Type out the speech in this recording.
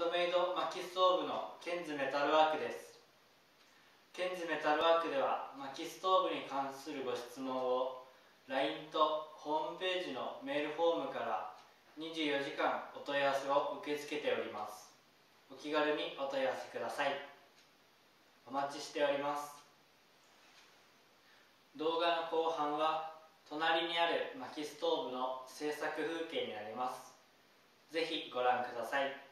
ドメイド薪ストーブのケンズメタルワークです。ケンズメタルワークでは薪ストーブに関するご質問を LINE とホームページのメールフォームから24時間お問い合わせを受け付けております。お気軽にお問い合わせください。お待ちしております。動画の後半は隣にある薪ストーブの制作風景になります。ぜひご覧ください。